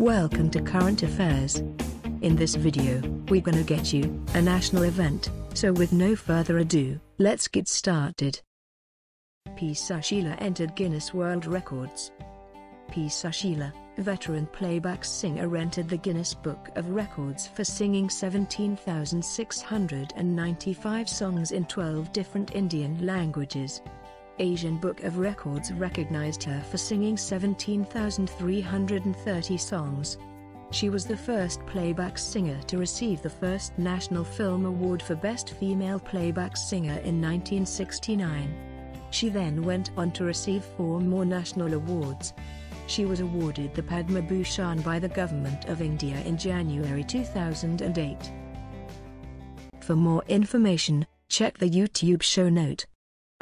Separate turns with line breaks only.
Welcome to Current Affairs. In this video, we're gonna get you a national event, so with no further ado, let's get started. P. Susheela entered Guinness World Records. P. Susheela, veteran playback singer entered the Guinness Book of Records for singing 17,695 songs in 12 different Indian languages. Asian Book of Records recognized her for singing 17,330 songs. She was the first playback singer to receive the first National Film Award for Best Female Playback Singer in 1969. She then went on to receive four more national awards. She was awarded the Padma Bhushan by the Government of India in January 2008. For more information, check the YouTube show note.